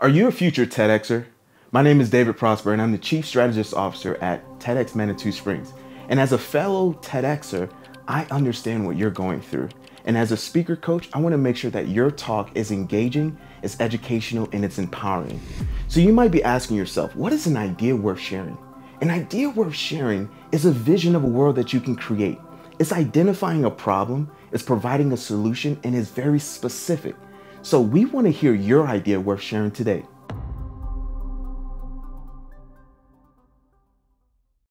Are you a future TEDxer? My name is David Prosper and I'm the Chief Strategist Officer at TEDx Manitou Springs. And as a fellow TEDxer, I understand what you're going through. And as a speaker coach, I want to make sure that your talk is engaging, it's educational, and it's empowering. So you might be asking yourself, what is an idea worth sharing? An idea worth sharing is a vision of a world that you can create. It's identifying a problem, it's providing a solution, and it's very specific. So we want to hear your idea worth sharing today.